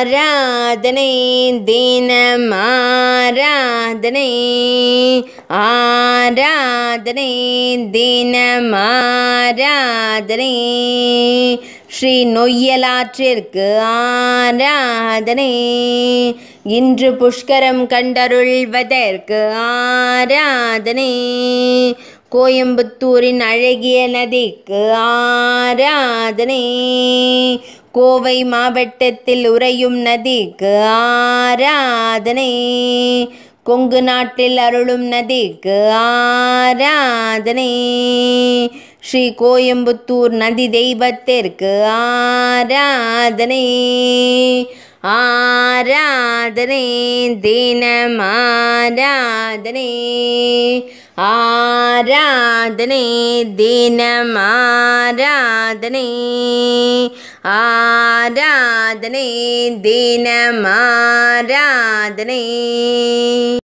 ஆராதனை தினம் ஆராதனை ஆராதனை தினம் ஆராதனை ஸ்ரீ நொய்யலாற்றிற்கு ஆராதனை இன்று புஷ்கரம் கண்டருள்வதற்கு ஆராதனை. கோயம்புத்தூரின் அழகிய நதிக்கு ஆராதனை. கோவை மாவட்டத்தில் உறையும் நதிக்கு ஆராதனை. கொங்கு நாட்டில் அருளும் நதிக்கு ஆராதனை. ஸ்ரீ கோயம்புத்தூர் நதி தெய்வத்திற்கு ஆராதனை. आराधने दीनमराधने आराधने दीनमाराधने आराधने दीनमाराधने